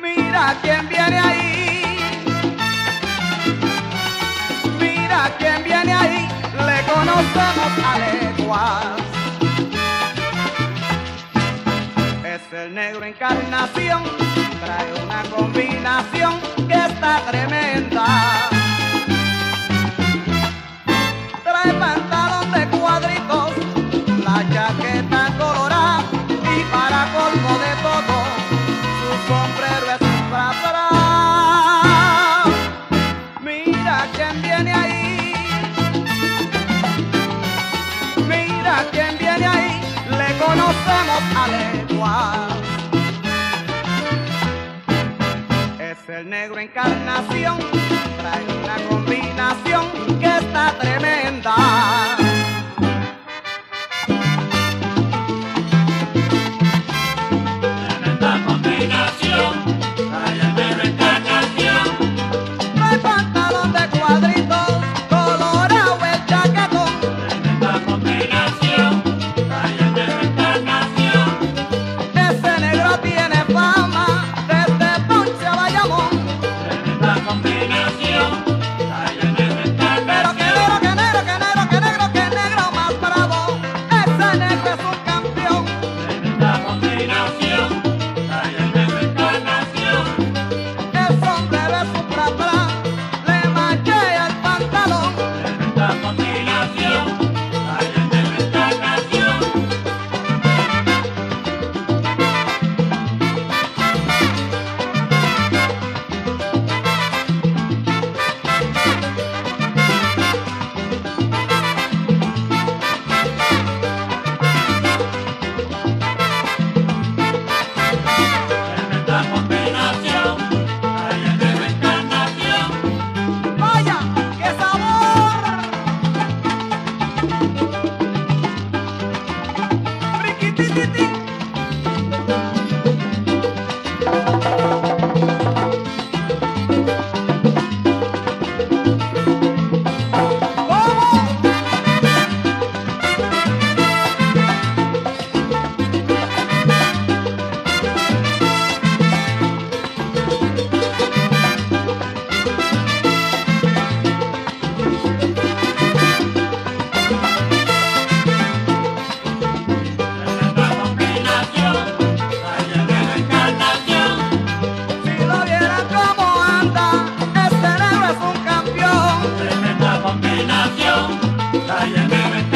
Mira quién viene ahí, mira quién viene ahí, le conocemos a leguas, es el negro encarnación. conocemos a legua. Es el negro encarnación Just with me. nación, la